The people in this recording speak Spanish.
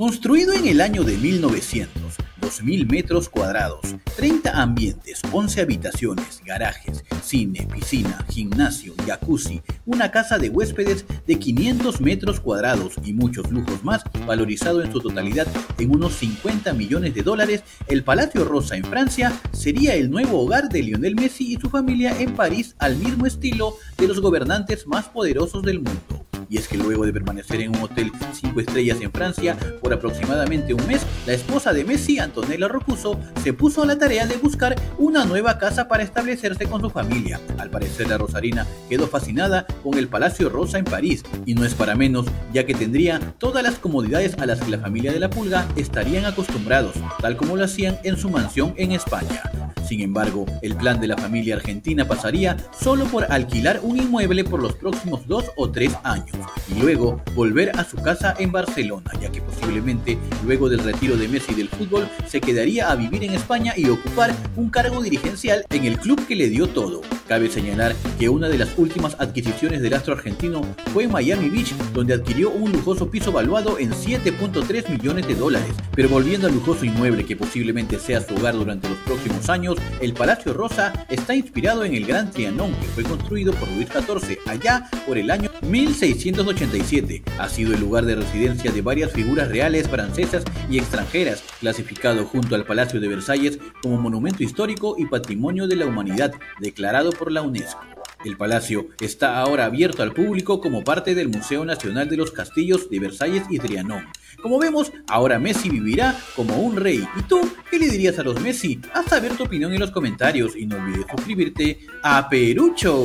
Construido en el año de 1900, 2.000 metros cuadrados, 30 ambientes, 11 habitaciones, garajes, cine, piscina, gimnasio, jacuzzi, una casa de huéspedes de 500 metros cuadrados y muchos lujos más, valorizado en su totalidad en unos 50 millones de dólares, el Palacio Rosa en Francia sería el nuevo hogar de Lionel Messi y su familia en París al mismo estilo de los gobernantes más poderosos del mundo y es que luego de permanecer en un hotel 5 estrellas en Francia por aproximadamente un mes, la esposa de Messi, Antonella Rocuso, se puso a la tarea de buscar una nueva casa para establecerse con su familia. Al parecer la rosarina quedó fascinada con el Palacio Rosa en París, y no es para menos, ya que tendría todas las comodidades a las que la familia de la pulga estarían acostumbrados, tal como lo hacían en su mansión en España. Sin embargo, el plan de la familia argentina pasaría solo por alquilar un inmueble por los próximos dos o tres años y luego volver a su casa en Barcelona, ya que posiblemente luego del retiro de Messi del fútbol se quedaría a vivir en España y ocupar un cargo dirigencial en el club que le dio todo. Cabe señalar que una de las últimas adquisiciones del astro argentino fue en Miami Beach, donde adquirió un lujoso piso valuado en 7.3 millones de dólares. Pero volviendo al lujoso inmueble que posiblemente sea su hogar durante los próximos años, el Palacio Rosa está inspirado en el Gran Trianón que fue construido por Luis XIV allá por el año 1687. Ha sido el lugar de residencia de varias figuras reales francesas y extranjeras, clasificado junto al Palacio de Versalles como Monumento Histórico y Patrimonio de la Humanidad, declarado por la UNESCO. El palacio está ahora abierto al público como parte del Museo Nacional de los Castillos de Versalles y Trianon. Como vemos, ahora Messi vivirá como un rey. ¿Y tú qué le dirías a los Messi? Haz saber tu opinión en los comentarios y no olvides suscribirte a Perucho.